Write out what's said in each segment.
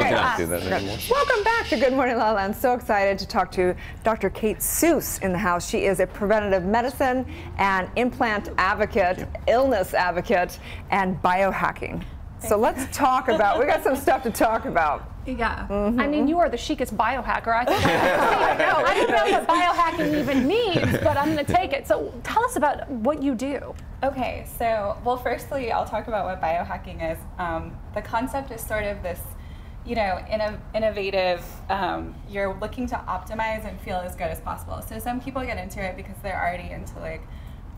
Okay. not do that anymore. Welcome back to Good Morning La I'm so excited to talk to Dr. Kayte Susse in the house. She is a preventative medicine and implant advocate, illness advocate, and biohacking. So let's talk about, we got some stuff to talk about. Yeah. Mm-hmm. I mean, you are the chicest biohacker. I, think I, know. I don't know what biohacking even means, but I'm going to take it. So tell us about what you do. Okay, so, well, firstly, I'll talk about what biohacking is. Um, the concept is sort of this, you know, in a innovative, um, you're looking to optimize and feel as good as possible. So some people get into it because they're already into like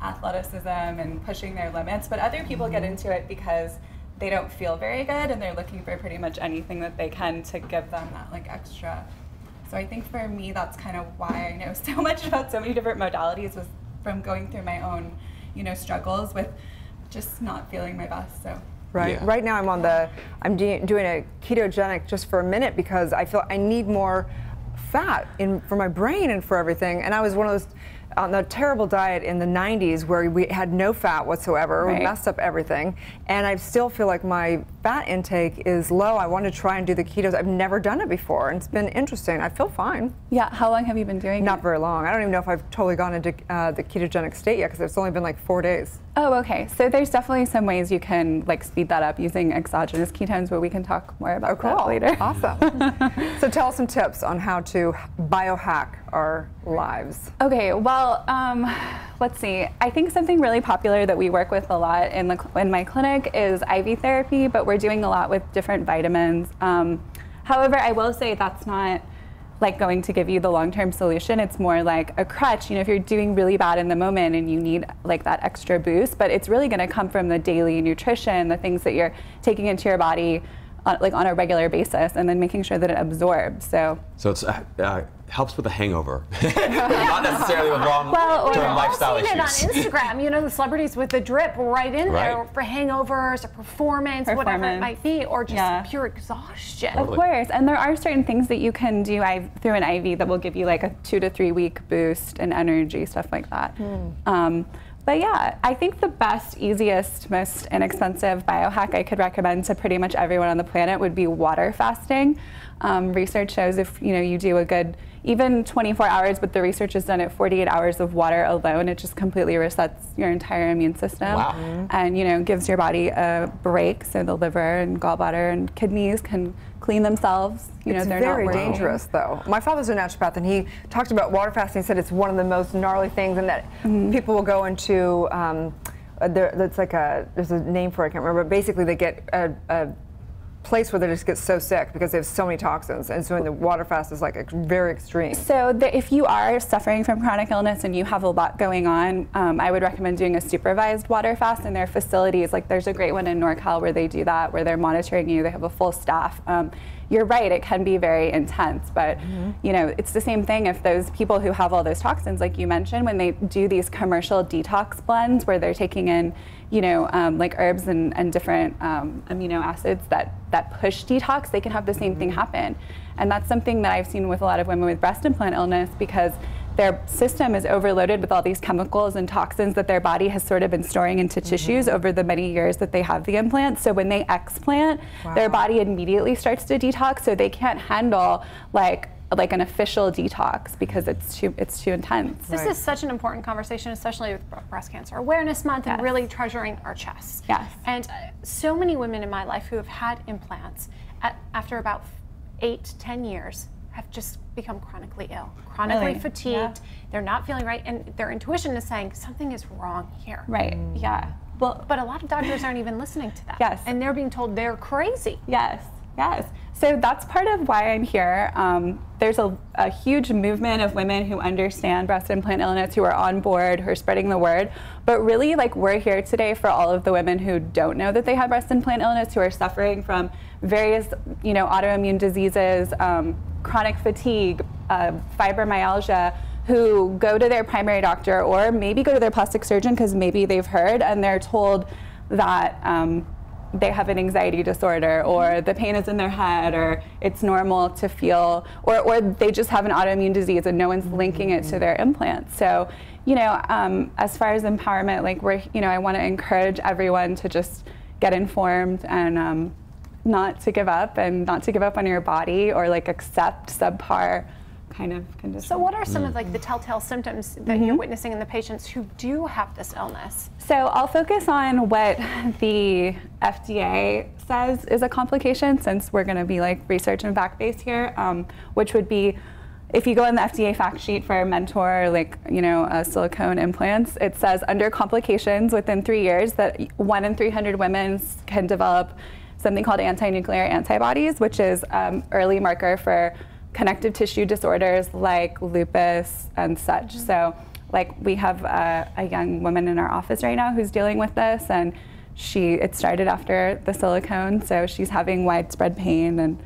athleticism and pushing their limits, but other people get mm-hmm. into it because they don't feel very good and they're looking for pretty much anything that they can to give them that like extra. So I think for me that's kind of why I know so much about so many different modalities was from going through my own, you know, struggles with just not feeling my best. So Right. Yeah. Right now I'm on the I'm de- doing a ketogenic just for a minute because I feel I need more fat in for my brain and for everything. And I was one of those on the terrible diet in the 90s where we had no fat whatsoever. Right. We messed up everything. And I still feel like my fat intake is low. I want to try and do the ketos. I've never done it before. And it's been interesting. I feel fine. Yeah. How long have you been doing Not it? very long. I don't even know if I've totally gone into uh, the ketogenic state yet because it's only been like four days. Oh, okay. So there's definitely some ways you can like speed that up using exogenous ketones, but we can talk more about oh, cool. that later. Awesome. so tell us some tips on how to biohack our lives. Okay. Well, um, let's see. I think something really popular that we work with a lot in the in my clinic is IV therapy, but we're doing a lot with different vitamins. Um, however, I will say that's not like going to give you the long-term solution. It's more like a crutch. You know, if you're doing really bad in the moment and you need like that extra boost, but it's really going to come from the daily nutrition, the things that you're taking into your body on, like on a regular basis, and then making sure that it absorbs. So. So it's uh, uh, helps with the hangover, not necessarily with long well, term lifestyle issues. I've seen it on Instagram. You know, the celebrities with the drip right in right. there for hangovers or performance, performance, whatever it might be, or just yeah. pure exhaustion. Totally. Of course, and there are certain things that you can do through an IV that will give you like a two to three week boost in energy, stuff like that. Mm. Um, but yeah, I think the best, easiest, most inexpensive biohack I could recommend to pretty much everyone on the planet would be water fasting. Um, research shows if you know you do a good even 24 hours, but the research is done at 48 hours of water alone, it just completely resets your entire immune system. Wow. And you know, gives your body a break so the liver and gallbladder and kidneys can clean themselves. You it's know, they're very not dangerous though. My father's a naturopath and he talked about water fasting. He said it's one of the most gnarly things and that mm-hmm. people will go into um, there, that's like a there's a name for it, I can't remember. But basically, they get a, a place where they just get so sick because they have so many toxins. And so in the water fast is like very extreme. So the, if you are suffering from chronic illness and you have a lot going on, um, I would recommend doing a supervised water fast in their facilities. Like there's a great one in NorCal where they do that, where they're monitoring you. They have a full staff. Um, you're right, it can be very intense, but mm-hmm. you know, it's the same thing if those people who have all those toxins, like you mentioned, when they do these commercial detox blends where they're taking in, you know, um, like herbs and, and different um, amino acids that, that push detox, they can have the same mm-hmm. thing happen. And that's something that I've seen with a lot of women with breast implant illness because their system is overloaded with all these chemicals and toxins that their body has sort of been storing into mm-hmm. tissues over the many years that they have the implant. So when they explant, wow. their body immediately starts to detox, so they can't handle like like an official detox because it's too it's too intense. This right. is such an important conversation, especially with Breast Cancer Awareness Month yes. and really treasuring our chests. Yes. And uh, so many women in my life who have had implants at, after about eight, ten years have just become chronically ill, chronically really? fatigued. Yeah. They're not feeling right, and their intuition is saying something is wrong here. Right. Mm. Yeah. Well, but a lot of doctors aren't even listening to that. Yes. And they're being told they're crazy. Yes. Yes. So that's part of why I'm here. Um, there's a, a, huge movement of women who understand breast implant illness, who are on board, who are spreading the word. But really, like, we're here today for all of the women who don't know that they have breast implant illness, who are suffering from various, you know, autoimmune diseases, um, chronic fatigue, uh, fibromyalgia, who go to their primary doctor or maybe go to their plastic surgeon because maybe they've heard and they're told that um, they have an anxiety disorder or the pain is in their head or it's normal to feel or, or they just have an autoimmune disease and no one's linking it to their implants. So you know um, as far as empowerment like we're you know i want to encourage everyone to just get informed and um, not to give up and not to give up on your body or like accept subpar kind of condition. So, what are some of like the telltale symptoms that mm-hmm. you're witnessing in the patients who do have this illness? So, I'll focus on what the FDA says is a complication, since we're going to be like research and fact based here, um, which would be if you go on the FDA fact sheet for Mentor, like you know, uh, silicone implants, it says under complications within three years that one in 300 women can develop something called anti-nuclear antibodies, which is um, early marker for connective tissue disorders like lupus and such. Mm-hmm. So, like we have a, a young woman in our office right now who's dealing with this, and she it started after the silicone, so she's having widespread pain and.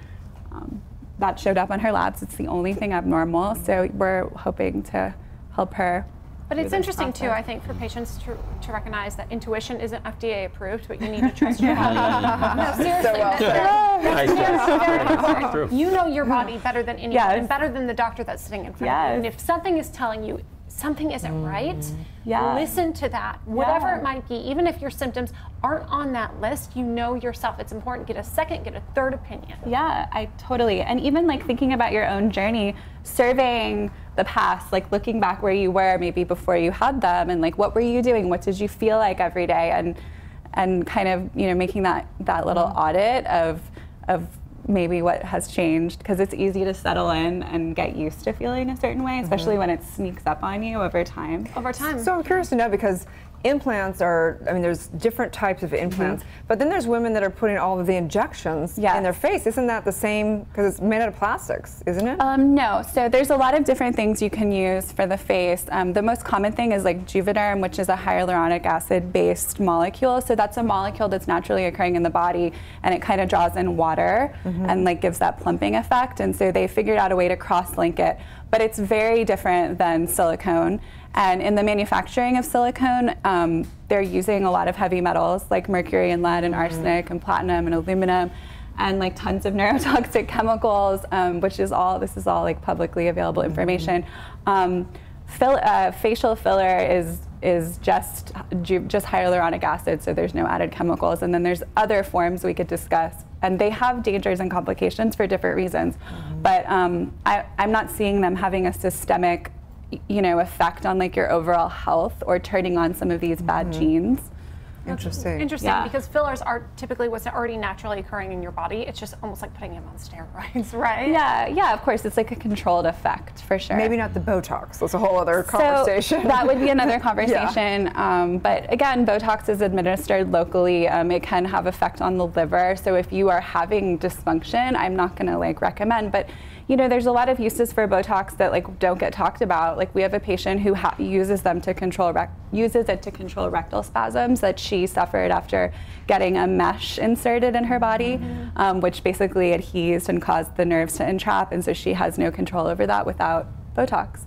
Um, that showed up on her labs. It's the only thing abnormal. So we're hoping to help her. But it's interesting too, I think, for patients to, to recognize that intuition isn't FDA approved, but you need to trust your body. no, seriously. So well You know your body better than anyone, yes. and better than the doctor that's sitting in front yes. of you. And if something is telling you something isn't right, yeah. listen to that. Whatever yeah. it might be, even if your symptoms aren't on that list, you know yourself. It's important. Get a second, get a third opinion. Yeah, I totally. And even like thinking about your own journey, surveying the past, like looking back where you were maybe before you had them and like what were you doing? What did you feel like every day? And and kind of, you know, making that that little mm-hmm. audit of of maybe what has changed because it's easy to settle in and get used to feeling a certain way, especially mm-hmm. when it sneaks up on you over time. Over time. So I'm curious to know because implants are i mean there's different types of implants mm-hmm. but then there's women that are putting all of the injections yes. in their face. Isn't that the same because it's made out of plastics isn't it? Um, no. So there's a lot of different things you can use for the face. Um, the most common thing is like juvederm which is a hyaluronic acid based molecule. So that's a molecule that's naturally occurring in the body and it kind of draws in water mm-hmm. and like gives that plumping effect. And so they figured out a way to cross link it but it's very different than silicone and in the manufacturing of silicone, um, they're using a lot of heavy metals like mercury and lead and mm-hmm. arsenic and platinum and aluminum and like tons of neurotoxic chemicals, um, which is all, this is all like publicly available mm-hmm. information. Um, fill, uh, facial filler is is just just hyaluronic acid, so there's no added chemicals. And then there's other forms we could discuss, and they have dangers and complications for different reasons. Mm-hmm. But um, I, I'm not seeing them having a systemic you know, effect on like your overall health or turning on some of these mm-hmm. bad genes. Interesting. Interesting yeah. because fillers are typically what's already naturally occurring in your body. It's just almost like putting them on steroids, right? Yeah, yeah, of course. It's like a controlled effect for sure. Maybe not the Botox. That's a whole other conversation. So that would be another conversation. yeah. um, but again, Botox is administered locally. Um, it can have effect on the liver. So if you are having dysfunction, I'm not going to like recommend. But you know, there's a lot of uses for Botox that like don't get talked about. Like we have a patient who ha- uses them to control rec- uses it to control rectal spasms that she suffered after getting a mesh inserted in her body, mm-hmm. um, which basically adhesed and caused the nerves to entrap, and so she has no control over that without Botox.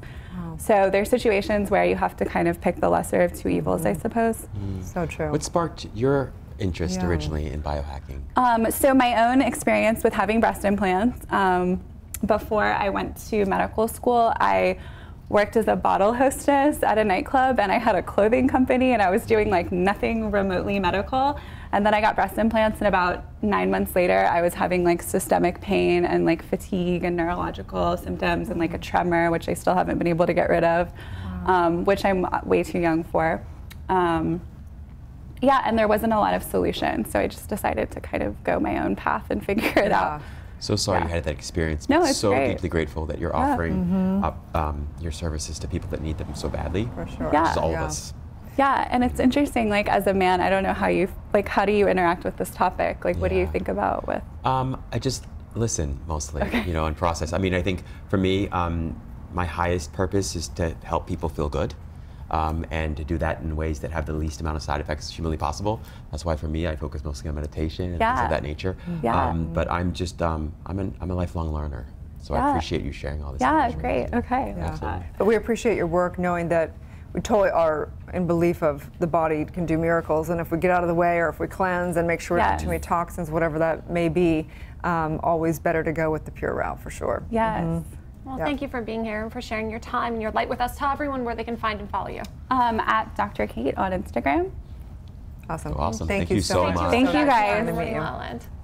So there's situations where you have to kind of pick the lesser of two evils, mm-hmm. I suppose. Mm. So true. What sparked your interest yeah. originally in biohacking? Um, so my own experience with having breast implants. Um, before I went to medical school, I worked as a bottle hostess at a nightclub and I had a clothing company and I was doing like nothing remotely medical. And then I got breast implants and about nine months later I was having like systemic pain and like fatigue and neurological symptoms and like a tremor, which I still haven't been able to get rid of, wow. um, which I'm way too young for. Um, yeah, and there wasn't a lot of solutions. So I just decided to kind of go my own path and figure it yeah. out. So sorry yeah. you had that experience. No, it's so great. deeply grateful that you're yeah. offering mm-hmm. up, um, your services to people that need them so badly. For sure. Yeah. all yeah. of us. Yeah, and it's interesting. Like as a man, I don't know how you like. How do you interact with this topic? Like, what do you think about with? Um, I just listen mostly, okay. you know, and process. I mean, I think for me, um, my highest purpose is to help people feel good um, and to do that in ways that have the least amount of side effects humanly possible. That's why for me, I focus mostly on meditation and yeah. things of that nature. Yeah. Um, but I'm just, um, I'm, an, I'm a lifelong learner. So yeah. I appreciate you sharing all this. Yeah, great. Okay. Yeah. Absolutely. But we appreciate your work knowing that we totally are in belief of the body can do miracles. And if we get out of the way or if we cleanse and make sure yes. we don't too many toxins, whatever that may be, um, always better to go with the pure route for sure. Yes. Mm-hmm. Well, yep. thank you for being here and for sharing your time and your light with us. Tell everyone where they can find and follow you. Um, at Dr. Kayte on Instagram. Awesome. awesome. Thank, thank you, you, so much. Thank you, guys.